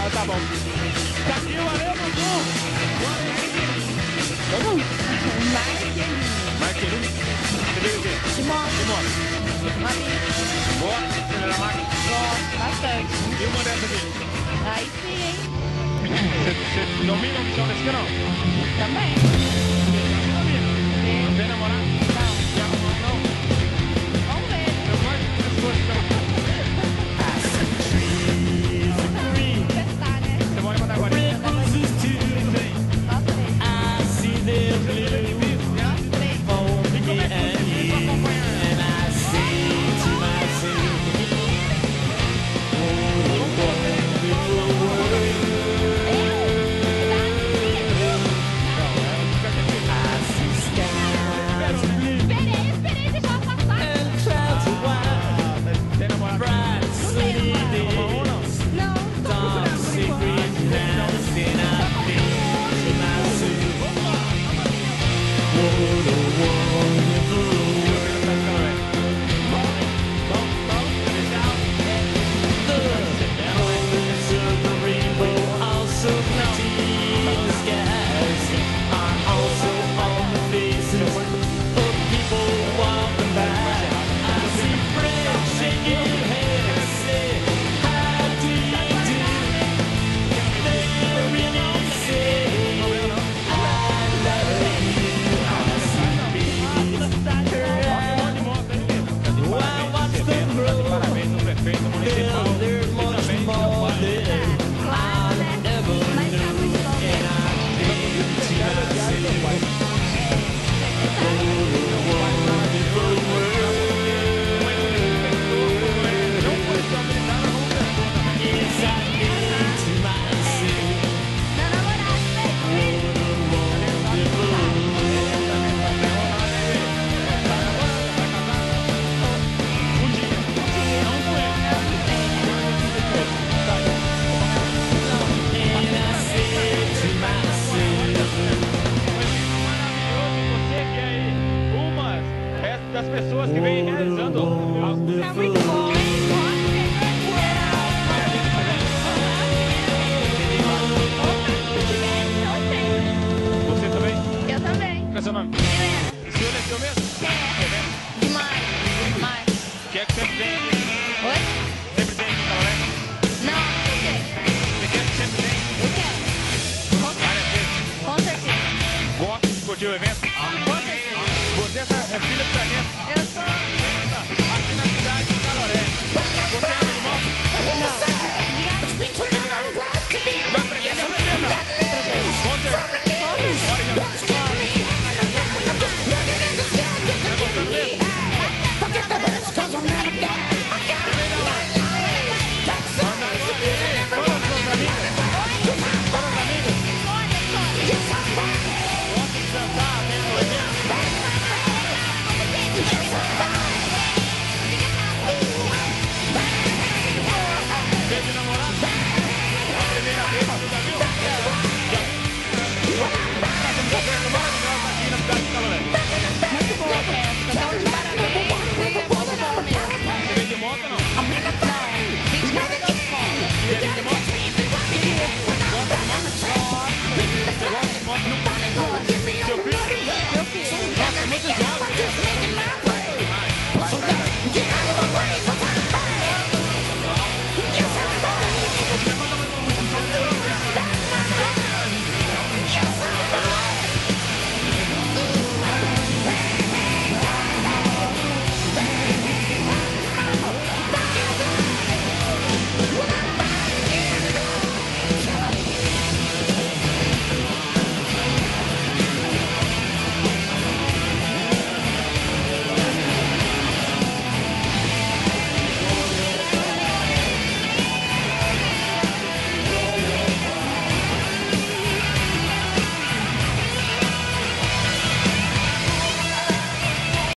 tá, tá bom. Tá aqui o Areu Dudu. Marqueirinho. Marqueirinho. Marquinhos. veio o quê? Timóteo. Timóteo. Boa, primeira máquina? Gosto, bastante. E uma dessa aqui? Aí sim, hein? Você domina o bichão desse aqui, não? Também. das pessoas que vêm realizando. É muito bom. Odessa, Philip Daniel.